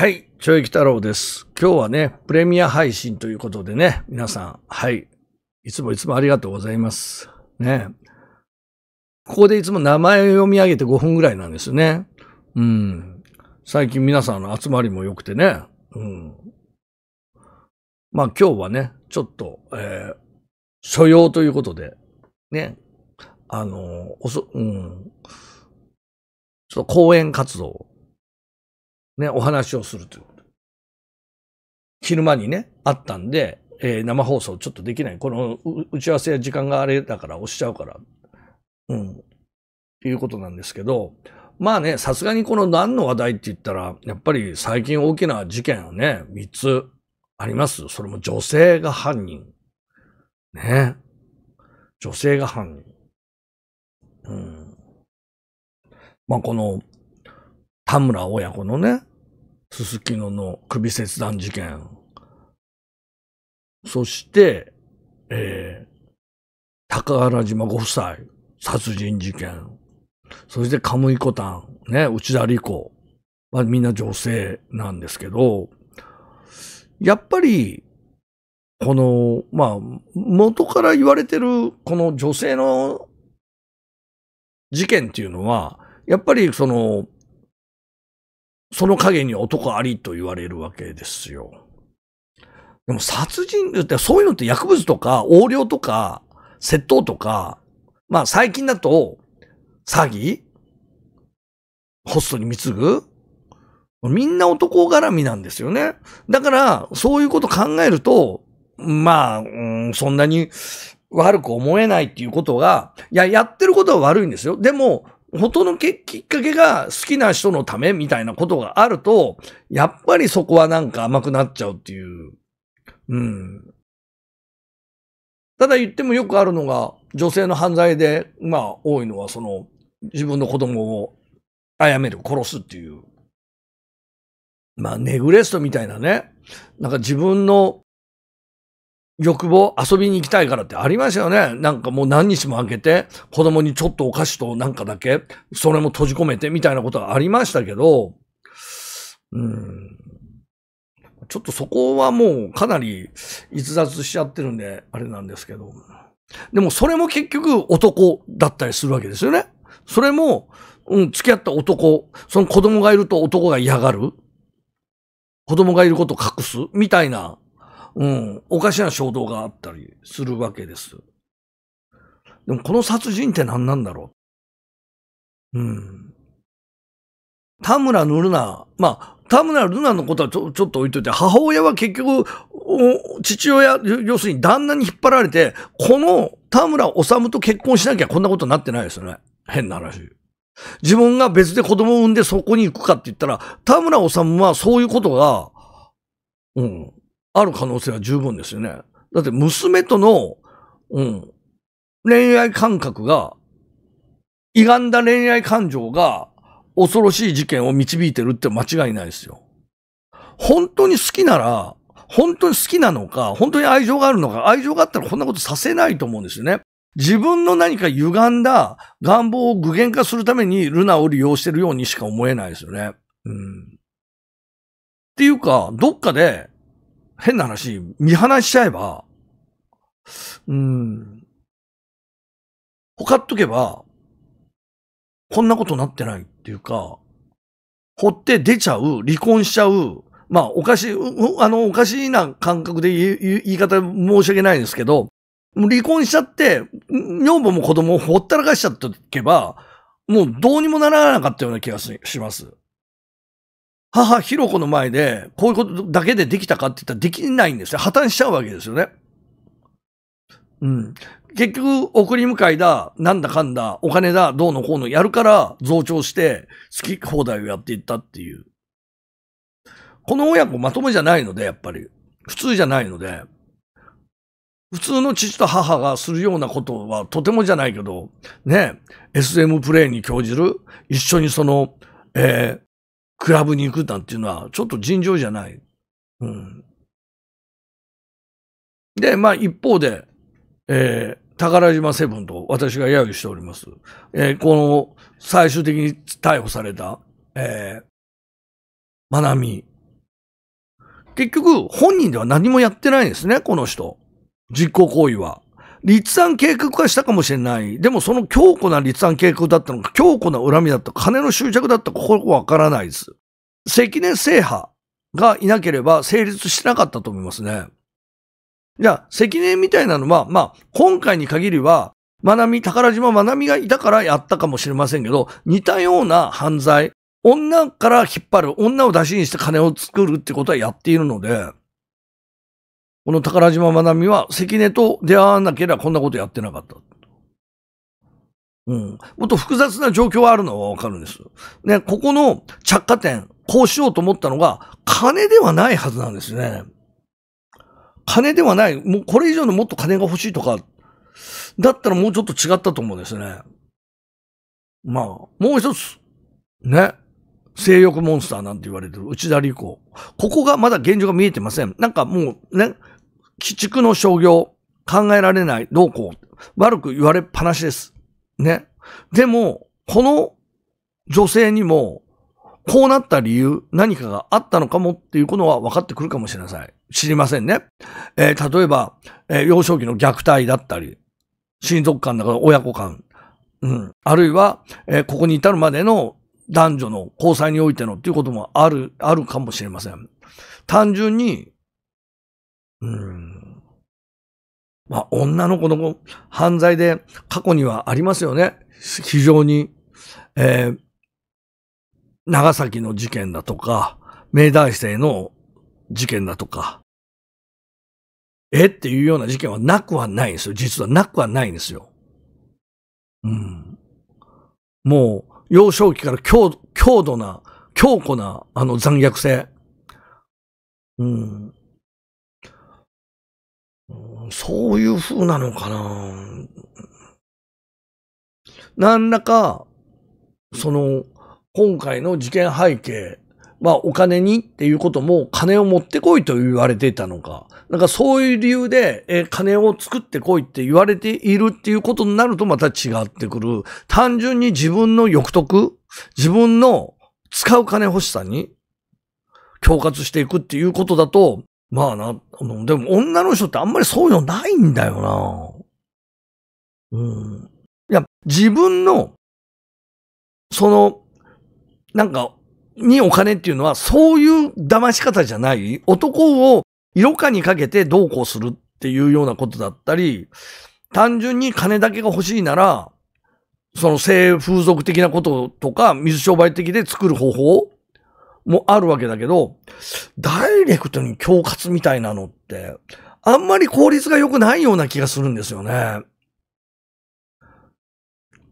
はい、ちょいき太郎です。今日はね、プレミア配信ということでね、皆さん、はい、いつもいつもありがとうございます。ね。ここでいつも名前を読み上げて5分ぐらいなんですよね。うん。最近皆さんの集まりも良くてね。うん。まあ今日はね、ちょっと、えー、所要ということで、ね、あの、おそ、うん、ちょっと講演活動ね、お話をするということ。昼間にね、あったんで、えー、生放送ちょっとできない。この打ち合わせや時間があれだから押しちゃうから。うん。っていうことなんですけど、まあね、さすがにこの何の話題って言ったら、やっぱり最近大きな事件をね、3つあります。それも女性が犯人。ね。女性が犯人。うん。まあこの、田村親子のね、すすきのの首切断事件。そして、えー、高原島ご夫妻殺人事件。そしてカムイコタン、ね、内田理子。まあ、みんな女性なんですけど、やっぱり、この、まあ、元から言われてる、この女性の事件っていうのは、やっぱりその、その影に男ありと言われるわけですよ。でも殺人ってそういうのって薬物とか横領とか窃盗とか、まあ最近だと詐欺？ホストに貢ぐ？みんな男絡みなんですよね。だから、そういうこと考えると、まあ、うん、そんなに悪く思えないっていうことが、いや、やってることは悪いんですよ。でも、元のきっかけが好きな人のためみたいなことがあると、やっぱりそこはなんか甘くなっちゃうっていう。うん。ただ言ってもよくあるのが、女性の犯罪で、まあ多いのはその、自分の子供を殺める、殺すっていう。まあネグレストみたいなね。なんか自分の欲望、遊びに行きたいからってありましたよね。なんかもう何日も開けて、子供にちょっとお菓子となんかだけ、それも閉じ込めてみたいなことがありましたけど、うん。ちょっとそこはもうかなり逸脱しちゃってるんで、あれなんですけど。でもそれも結局男だったりするわけですよね。それも、うん、付き合った男、その子供がいると男が嫌がる。子供がいることを隠すみたいなうん、おかしな衝動があったりするわけです。でもこの殺人って何なんだろう？うん。田村ぬるな、まあ、田村ルナのことはちょちょっと置いといて、母親は結局、父親、要するに旦那に引っ張られて、この田村治と結婚しなきゃこんなことになってないですよね。変な話。自分が別で子供を産んでそこに行くかって言ったら、田村治はそういうことが、うん、ある可能性は十分ですよね。だって娘との、うん、恋愛感覚が、歪んだ恋愛感情が恐ろしい事件を導いてるって間違いないですよ。本当に好きなら、本当に好きなのか、本当に愛情があるのか、愛情があったらこんなことさせないと思うんですよね。自分の何か歪んだ願望を具現化するためにルナを利用してるようにしか思えないですよね。うん。っていうか、どっかで変な話、見放しちゃえば、うん、ほかっとけば、こんなことなってないっていうか、ほって出ちゃう、離婚しちゃう、まあ、おかしい、あの、おかしいな感覚で言い方申し訳ないんですけど、離婚しちゃって、女房も子供をほったらかしちゃっておけば、もうどうにもならなかったような気がします。母、ひろこの前で、こういうことだけでできたかって言ったらできないんですよ。破綻しちゃうわけですよね。うん。結局、送り迎えだ、なんだかんだ、お金だ、どうのこうのやるから増長して、好き放題をやっていったっていう。この親子まともじゃないので、やっぱり。普通じゃないので。普通の父と母がするようなことはとてもじゃないけど、ね、SM プレイに興じる、一緒にその、えー、クラブに行くなんていうのは、ちょっと尋常じゃない。うん。で、まあ一方で、えー、宝島セブンと私が揶揄しております。えー、この最終的に逮捕された、えー、まなみ結局、本人では何もやってないんですね、この人。実行行為は。立案計画化したかもしれない。でもその強固な立案計画だったのか、強固な恨みだったか、金の執着だったか、これわからないです。関根制覇がいなければ成立してなかったと思いますね。じゃあ、関根みたいなのは、まあ、今回に限りは、まなみ、宝島まなみがいたからやったかもしれませんけど、似たような犯罪、女から引っ張る、女を出しにして金を作るってことはやっているので、この宝島まなみは関根と出会わなければこんなことやってなかった。うん。もっと複雑な状況があるのはわかるんです。ね、ここの着火点、こうしようと思ったのが、金ではないはずなんですね。金ではない。もうこれ以上のもっと金が欲しいとか、だったらもうちょっと違ったと思うんですね。まあ、もう一つ。ね。性欲モンスターなんて言われてる内田理子。ここがまだ現状が見えてません。なんかもうね、鬼畜の商業、考えられない、どうこう、悪く言われっぱなしです。ね。でも、この女性にも、こうなった理由、何かがあったのかもっていうことは分かってくるかもしれません。知りませんね。えー、例えば、えー、幼少期の虐待だったり、親族間だから親子間、うん。あるいは、えー、ここに至るまでの男女の交際においてのっていうこともある、あるかもしれません。単純に、うん。まあ、女の子の犯罪で過去にはありますよね。非常に、えー、長崎の事件だとか、明大生の事件だとか、え？っていうような事件はなくはないんですよ。実はなくはないんですよ。うん。もう、幼少期から強強度な、強固な、あの残虐性。うん。そういう風なのかな何らか、その、今回の事件背景、まあお金にっていうことも金を持ってこいと言われていたのか。なんかそういう理由で、え金を作ってこいって言われているっていうことになるとまた違ってくる。単純に自分の欲得、自分の使う金欲しさに恐喝していくっていうことだと、まあな、でも女の人ってあんまりそういうのないんだよな。うん。いや、自分の、その、なんか、にお金っていうのは、そういう騙し方じゃない。男を色化にかけてどうこうするっていうようなことだったり、単純に金だけが欲しいなら、その性風俗的なこととか、水商売的で作る方法もあるわけだけど、ダイレクトに恐喝みたいなのって、あんまり効率が良くないような気がするんですよね。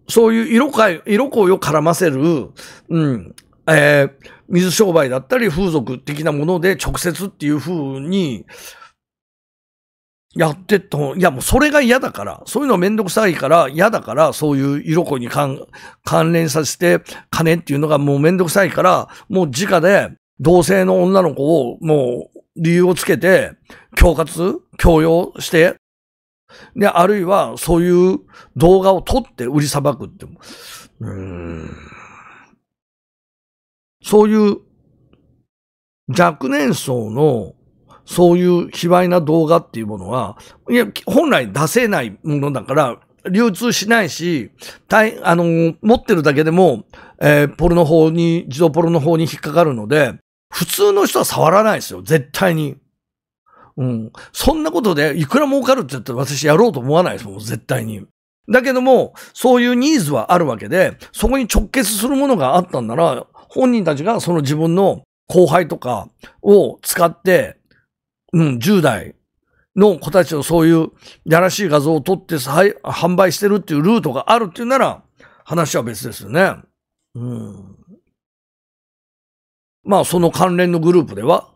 そういう色か色恋を絡ませる、うん、えー、水商売だったり風俗的なもので直接っていう風にやってと、いやもうそれが嫌だから、そういうのめんどくさいから嫌だから、そういう色恋に関連させて金っていうのがもうめんどくさいから、もう直で同性の女の子をもう理由をつけて、恐喝強要して、で、あるいはそういう動画を撮って売りさばくって。うーんそういう若年層のそういう卑猥な動画っていうものは、いや、本来出せないものだから、流通しないし、大、あの、持ってるだけでも、えー、ポルノ法に、自動ポルノ法に引っかかるので、普通の人は触らないですよ。絶対に。うん。そんなことで、いくら儲かるって言ったら私やろうと思わないですもん。絶対に。だけども、そういうニーズはあるわけで、そこに直結するものがあったんなら、本人たちがその自分の後輩とかを使って、うん、10代の子たちのそういうやらしい画像を撮って販売してるっていうルートがあるっていうなら、話は別ですよね。うん。まあ、その関連のグループでは、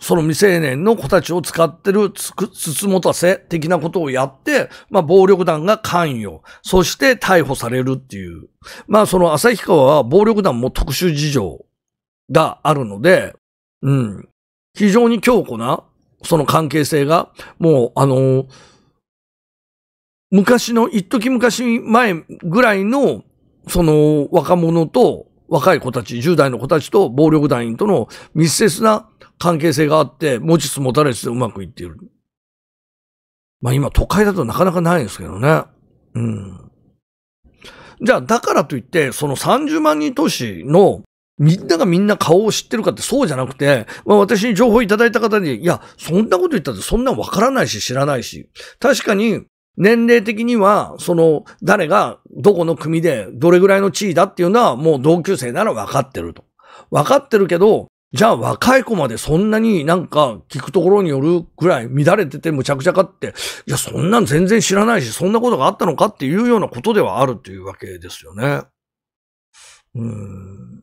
その未成年の子たちを使ってるつく、つつもたせ的なことをやって、まあ、暴力団が関与、そして逮捕されるっていう。まあ、その旭川は暴力団も特殊事情があるので、うん。非常に強固なその関係性が、もう、あの昔の、一時昔前ぐらいの、その若者と若い子たち、10代の子たちと暴力団員との密接な関係性があって、持ちつ持たれつでうまくいっている。まあ今都会だとなかなかないですけどね。うん。じゃあ、だからといって、その30万人都市のみんながみんな顔を知ってるかってそうじゃなくて、まあ私に情報いただいた方に、いや、そんなこと言ったってそんなわからないし知らないし、確かに年齢的には、その、誰がどこの組でどれぐらいの地位だっていうのはもう同級生なら分かってると。分かってるけど、じゃあ若い子までそんなになんか聞くところによるぐらい乱れててむちゃくちゃかって、いや、そんなん全然知らないし、そんなことがあったのかっていうようなことではあるというわけですよね。うん。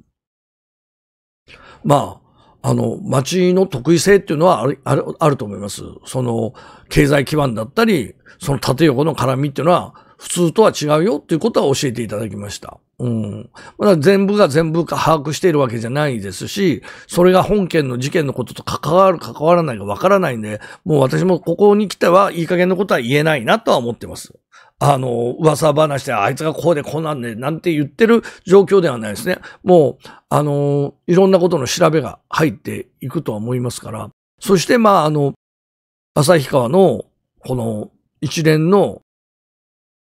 まあ、あの、町の得意性っていうのはある、ある、あると思います。その、経済基盤だったり、その縦横の絡みっていうのは、普通とは違うよっていうことは教えていただきました。うん。まだ全部が全部か把握しているわけじゃないですし、それが本件の事件のことと関わる、関わらないかわからないんで、もう私もここに来てはいい加減のことは言えないなとは思ってます。あの、噂話であいつがこうでこうなんで、なんて言ってる状況ではないですね。もう、あの、いろんなことの調べが入っていくとは思いますから。そして、まあ、あの、旭川の、この一連の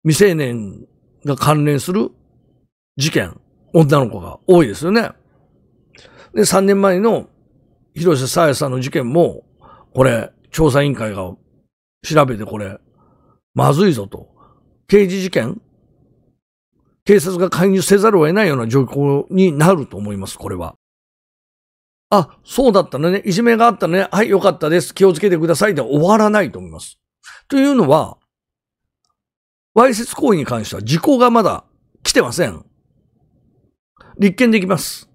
未成年が関連する事件、女の子が多いですよね。で、3年前の広瀬沙耶さんの事件も、これ、調査委員会が調べてこれ、まずいぞと。刑事事件？警察が介入せざるを得ないような状況になると思います、これは。あ、そうだったのね。いじめがあったのね。はい、よかったです。気をつけてくださいで終わらないと思います。というのは、わいせつ行為に関しては時効がまだ来てません。立件できます。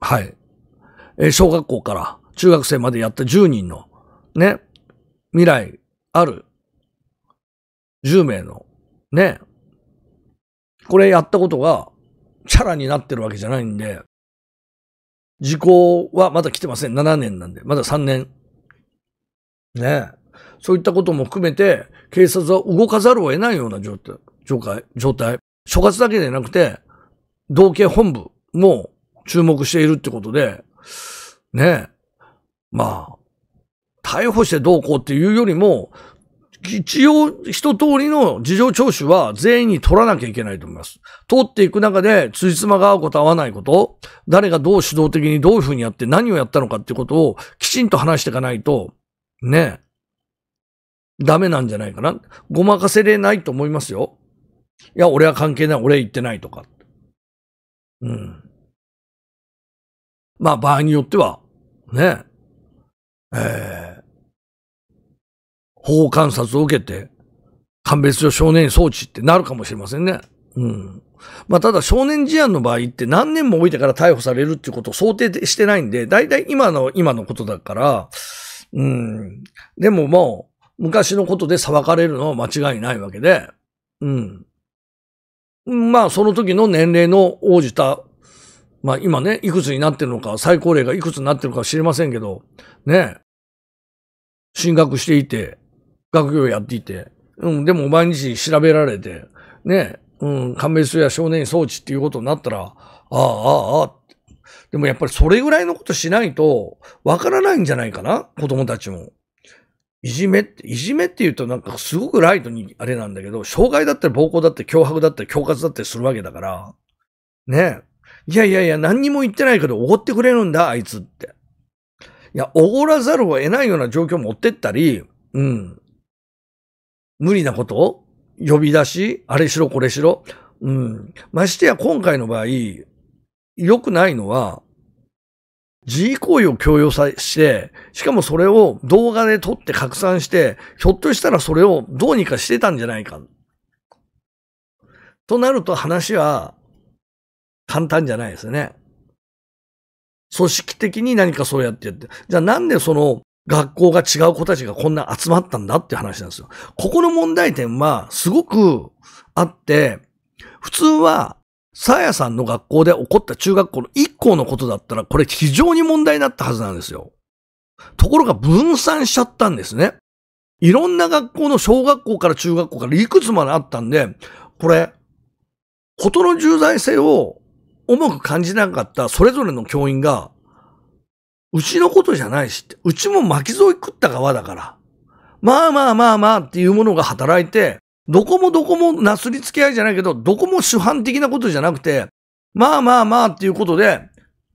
はい。えー、小学校から中学生までやった10人の、ね、未来ある10名の、ね、これやったことがチャラになってるわけじゃないんで、時効はまだ来てません。7年なんで。まだ3年。ねそういったことも含めて、警察は動かざるを得ないような状態、状態、状態。所轄だけでなくて、道警本部も注目しているってことで、ね。まあ、逮捕してどうこうっていうよりも、一応一通りの事情聴取は全員に取らなきゃいけないと思います。通っていく中で、辻褄が合うこと合わないこと、誰がどう主導的にどういうふうにやって何をやったのかっていうことをきちんと話していかないと、ね、ダメなんじゃないかな。ごまかせれないと思いますよ。いや、俺は関係ない、俺は言ってないとか。うん。まあ、場合によっては、ね、えー、保護観察を受けて、鑑別所少年装置ってなるかもしれませんね。うん。まあ、ただ少年事案の場合って何年も置いてから逮捕されるっていうことを想定してないんで、だいたい今の、今のことだから、うん。でももう、昔のことで裁かれるのは間違いないわけで、うん。まあ、その時の年齢の応じた、まあ今ね、いくつになってるのか、最高齢がいくつになってるか知りませんけど、ね、進学していて、学業やっていて、うん、でも毎日調べられて、ね、うん、鑑別や少年装置っていうことになったら、ああ、ああ、ああ、でもやっぱりそれぐらいのことしないと、わからないんじゃないかな子供たちも。いじめって、いじめって言うとなんかすごくライトにあれなんだけど、障害だったり暴行だったり脅迫だったり恐喝だったりするわけだから、ねいやいやいや、何にも言ってないけど、おごってくれるんだ、あいつって。いや、おごらざるを得ないような状況持ってったり、うん。無理なこと？呼び出し？あれしろこれしろ？うん。ましてや今回の場合、良くないのは、自慰行為を強要さして、しかもそれを動画で撮って拡散して、ひょっとしたらそれをどうにかしてたんじゃないか。となると話は簡単じゃないですね。組織的に何かそうやってやって。じゃあなんでその学校が違う子たちがこんな集まったんだって話なんですよ。ここの問題点はすごくあって、普通はさやさんの学校で起こった中学校の一校のことだったら、これ非常に問題になったはずなんですよ。ところが分散しちゃったんですね。いろんな学校の小学校から中学校からいくつまであったんで、これ、ことの重大性を重く感じなかったそれぞれの教員が、うちのことじゃないしって。うちも巻き添い食った側だから。まあまあまあまあっていうものが働いて、どこもどこもなすりつけ合いじゃないけど、どこも主犯的なことじゃなくて、まあまあまあっていうことで、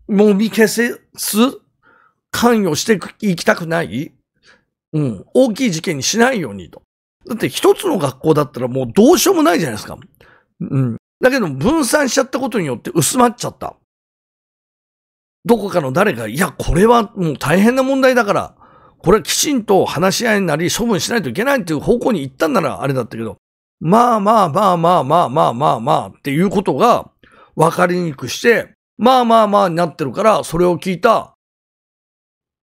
もみ消せす、関与していきたくない？うん。大きい事件にしないようにと。だって一つの学校だったらもうどうしようもないじゃないですか。うん。だけど分散しちゃったことによって薄まっちゃった。どこかの誰か、いや、これはもう大変な問題だから、これはきちんと話し合いになり処分しないといけないっていう方向に行ったんならあれだったけど、まあまあまあまあまあまあまあまあっていうことが分かりにくくして、まあまあまあになってるから、それを聞いた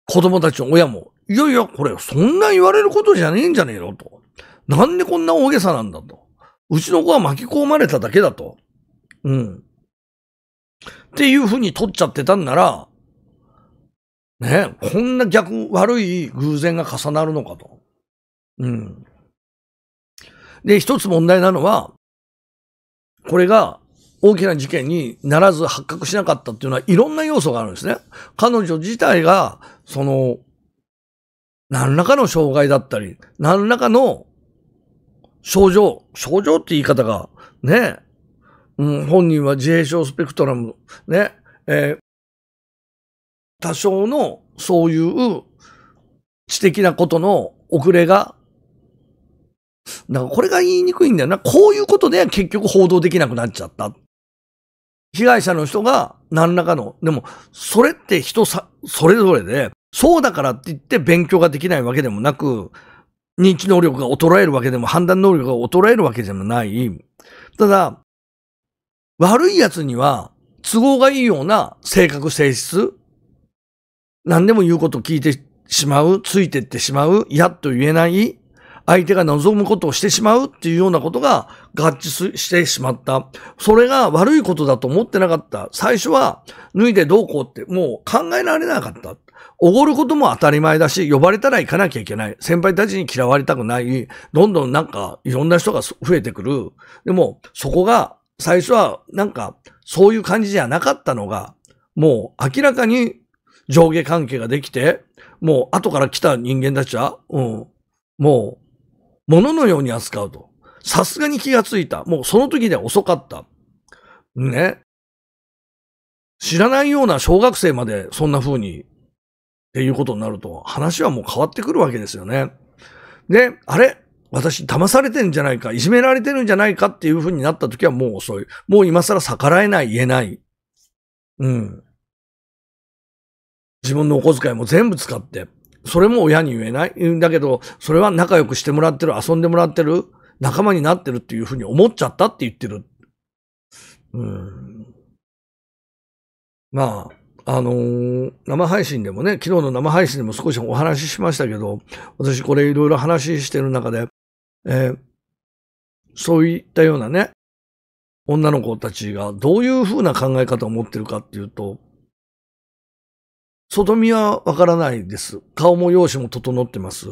子供たちの親も、いやいや、これそんな言われることじゃねえんじゃねえのと。なんでこんな大げさなんだと。うちの子は巻き込まれただけだと。うん。っていうふうに取っちゃってたんなら、ね、こんな逆、悪い偶然が重なるのかと。うん。で、一つ問題なのは、これが大きな事件にならず発覚しなかったっていうのは、いろんな要素があるんですね。彼女自体が、その、何らかの障害だったり、何らかの症状、症状って言い方が、ね、うん、本人は自閉症スペクトラム、ね、えー、多少のそういう知的なことの遅れが、だかこれが言いにくいんだよな。こういうことで結局報道できなくなっちゃった。被害者の人が何らかの、でも、それって人さ、それぞれで、そうだからって言って勉強ができないわけでもなく、認知能力が衰えるわけでも、判断能力が衰えるわけでもない。ただ、悪い奴には都合がいいような性格性質、何でも言うこと聞いてしまう、ついてってしまう、嫌と言えない、相手が望むことをしてしまうっていうようなことが合致してしまった。それが悪いことだと思ってなかった。最初は脱いでどうこうってもう考えられなかった。おごることも当たり前だし、呼ばれたら行かなきゃいけない。先輩たちに嫌われたくない。どんどんなんかいろんな人が増えてくる。でも、そこが最初はなんかそういう感じじゃなかったのが、もう明らかに上下関係ができて、もう後から来た人間たちは、うん、もう、物のように扱うと。さすがに気がついた。もうその時では遅かった。ね。知らないような小学生までそんな風にっていうことになると、話はもう変わってくるわけですよね。で、あれ？私騙されてんじゃないか、いじめられてるんじゃないかっていう風になった時はもう遅い。もう今更逆らえない、言えない。うん。自分のお小遣いも全部使って、それも親に言えない。だけど、それは仲良くしてもらってる、遊んでもらってる、仲間になってるっていう風に思っちゃったって言ってる。うん。まあ、あのー、生配信でもね、昨日の生配信でも少しお話ししましたけど、私これいろいろ話してる中で、えー、そういったようなね、女の子たちがどういうふうな考え方を持ってるかっていうと、外見はわからないです。顔も容姿も整ってます。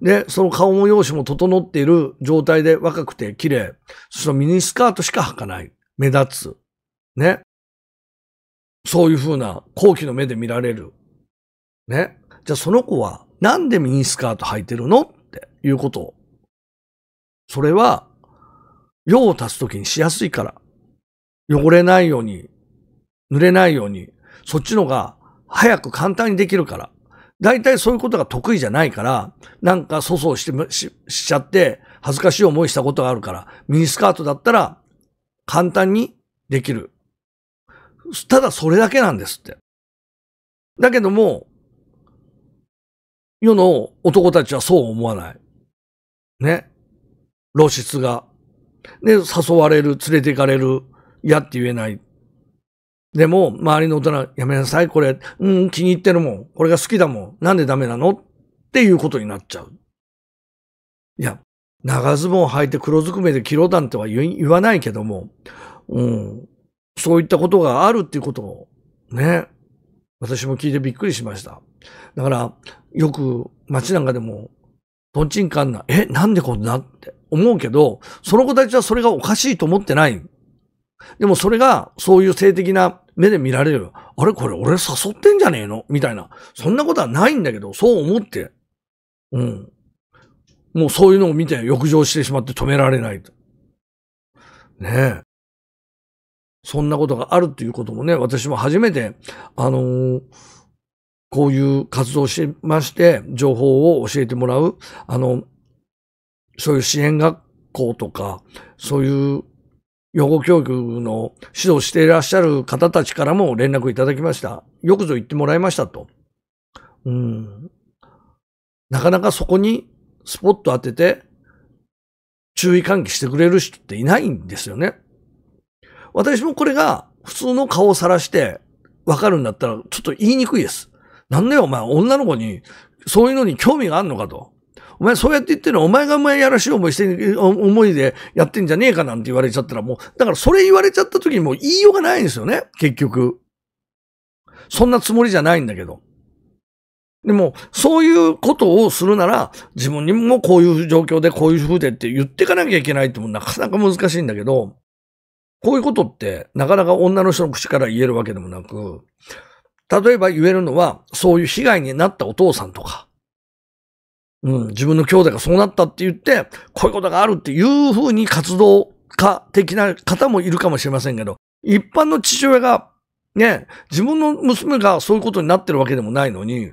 で、その顔も容姿も整っている状態で若くて綺麗。そしてミニスカートしか履かない。目立つ。ね。そういうふうな後期の目で見られる。ね。じゃあその子はなんでミニスカート履いてるの？っていうこと。それは、用を足すときにしやすいから。汚れないように、濡れないように、そっちのが早く簡単にできるから。大体そういうことが得意じゃないから、なんか粗相してししちゃって、恥ずかしい思いしたことがあるから、ミニスカートだったら簡単にできる。ただそれだけなんですって。だけども、世の男たちはそう思わない。ね。露出が。で、誘われる、連れて行かれる、嫌って言えない。でも、周りの大人、やめなさい、これ、うん、気に入ってるもん。これが好きだもん。なんでダメなの？っていうことになっちゃう。いや、長ズボン履いて黒ずくめで着ろなんては言わないけども、うん、そういったことがあるっていうことをね、私も聞いてびっくりしました。だから、よく街なんかでも、とんちんかんな、え、なんでこんな？って思うけど、その子たちはそれがおかしいと思ってない。でもそれが、そういう性的な目で見られる。あれこれ俺誘ってんじゃねえの？みたいな。そんなことはないんだけど、そう思って。うん。もうそういうのを見て浴場してしまって止められないと。ねえ。そんなことがあるっていうこともね、私も初めて、あのー、こういう活動をしまして、情報を教えてもらう、あの、そういう支援学校とか、そういう養護教育の指導していらっしゃる方たちからも連絡いただきました。よくぞ言ってもらいましたと。うん。なかなかそこにスポット当てて注意喚起してくれる人っていないんですよね。私もこれが普通の顔をさらしてわかるんだったらちょっと言いにくいです。なんだよお前女の子にそういうのに興味があるのかと。お前そうやって言ってるのお前がお前やらしい思いして、思いでやってんじゃねえかなんて言われちゃったらもう、だからそれ言われちゃった時にもう言いようがないんですよね、結局。そんなつもりじゃないんだけど。でも、そういうことをするなら、自分にもこういう状況でこういう風でって言ってかなきゃいけないってもなかなか難しいんだけど、こういうことってなかなか女の人の口から言えるわけでもなく、例えば言えるのは、そういう被害になったお父さんとか、うん、自分の兄弟がそうなったって言って、こういうことがあるっていう風に活動家的な方もいるかもしれませんけど、一般の父親がね、自分の娘がそういうことになってるわけでもないのに、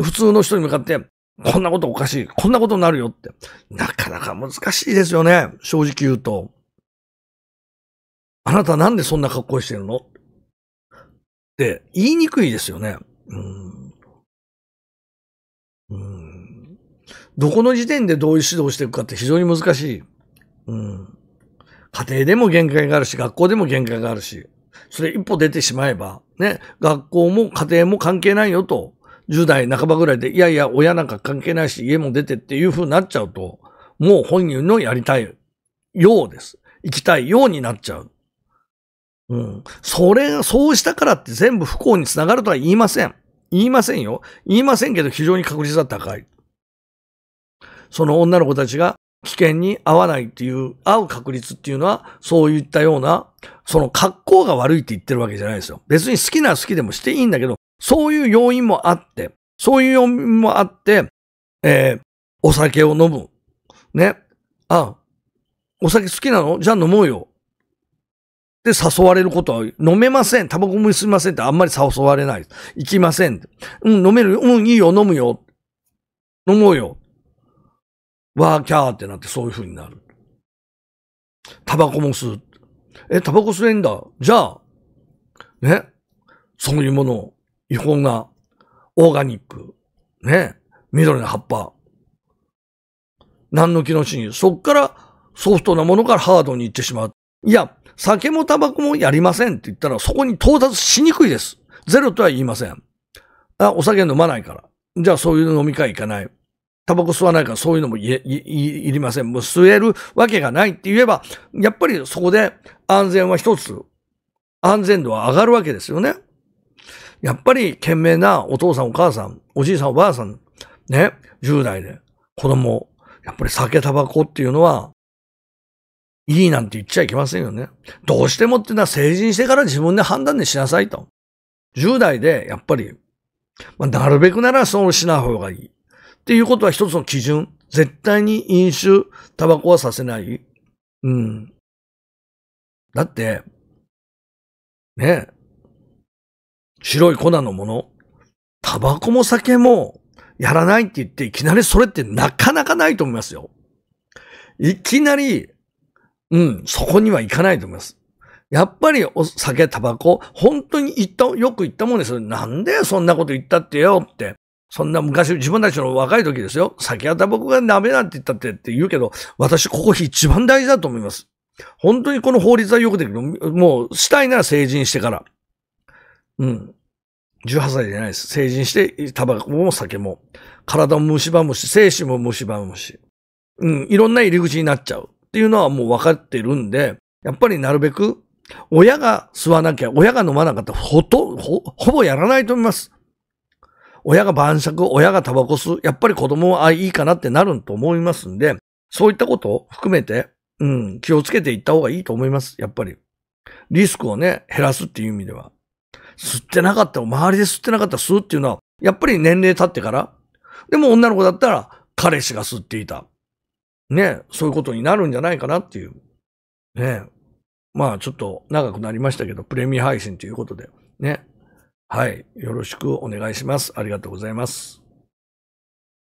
普通の人に向かって、こんなことおかしい、こんなことになるよって、なかなか難しいですよね、正直言うと。あなたなんでそんな格好してるの？って言いにくいですよね。うんどこの時点でどういう指導していくかって非常に難しい。うん、家庭でも限界があるし、学校でも限界があるし。それ一歩出てしまえば、ね、学校も家庭も関係ないよと、10代半ばぐらいで、いやいや、親なんか関係ないし、家も出てっていう風になっちゃうと、もう本人のやりたいようです。行きたいようになっちゃう。うん。それが、そうしたからって全部不幸につながるとは言いません。言いませんよ。言いませんけど非常に確率は高い。その女の子たちが危険に合わないっていう、合う確率っていうのは、そういったような、その格好が悪いって言ってるわけじゃないですよ。別に好きな好きでもしていいんだけど、そういう要因もあって、そういう要因もあって、えー、お酒を飲む。ね。あ、お酒好きなの？じゃあ飲もうよ。で、誘われることは、飲めません。タバコも吸いませんってあんまり誘われない。行きません。うん、飲めるうん、いいよ、飲むよ。飲もうよ。わーキャーってなってそういう風になる。タバコも吸う。え、タバコ吸えんだ。じゃあ、ね？そういうものを、違法な、オーガニック、ね？緑の葉っぱ。何の気のしに、そっからソフトなものからハードに行ってしまう。いや、酒もタバコもやりませんって言ったら、そこに到達しにくいです。ゼロとは言いません。あ、お酒飲まないから。じゃあそういう飲み会行かない。タバコ吸わないからそういうのもいいいりません。もう吸えるわけがないって言えば、やっぱりそこで安全は一つ、安全度は上がるわけですよね。やっぱり懸命なお父さんお母さん、おじいさんおばあさん、ね、10代で子供、やっぱり酒タバコっていうのは、いいなんて言っちゃいけませんよね。どうしてもっていうのは成人してから自分で判断でしなさいと。10代でやっぱり、まあ、なるべくならそうしない方がいい。っていうことは一つの基準。絶対に飲酒、タバコはさせない。うん。だって、ね白い粉のもの、タバコも酒もやらないって言って、いきなりそれってなかなかないと思いますよ。いきなり、うん、そこにはいかないと思います。やっぱりお酒、タバコ、本当に言った、よく言ったもんですよ。なんでそんなこと言ったってよって。そんな昔、自分たちの若い時ですよ。酒やタバコがダメなんて言ったってって言うけど、私ここ一番大事だと思います。本当にこの法律はよくできる。もう、したいなら成人してから。うん。18歳じゃないです。成人して、タバコも酒も。体も蝕むし、精神も蝕むし。うん。いろんな入り口になっちゃう。っていうのはもう分かってるんで、やっぱりなるべく、親が吸わなきゃ、親が飲まなかったら、ほと、ほ、ほぼやらないと思います。親が晩酌、親がタバコ吸う、やっぱり子供は、いいかなってなると思いますんで、そういったことを含めて、うん、気をつけていった方がいいと思います。やっぱり。リスクをね、減らすっていう意味では。吸ってなかった、周りで吸ってなかった吸うっていうのは、やっぱり年齢経ってから。でも女の子だったら、彼氏が吸っていた。ね、そういうことになるんじゃないかなっていう。ね。まあちょっと長くなりましたけど、プレミア配信ということで。ね。はい。よろしくお願いします。ありがとうございます。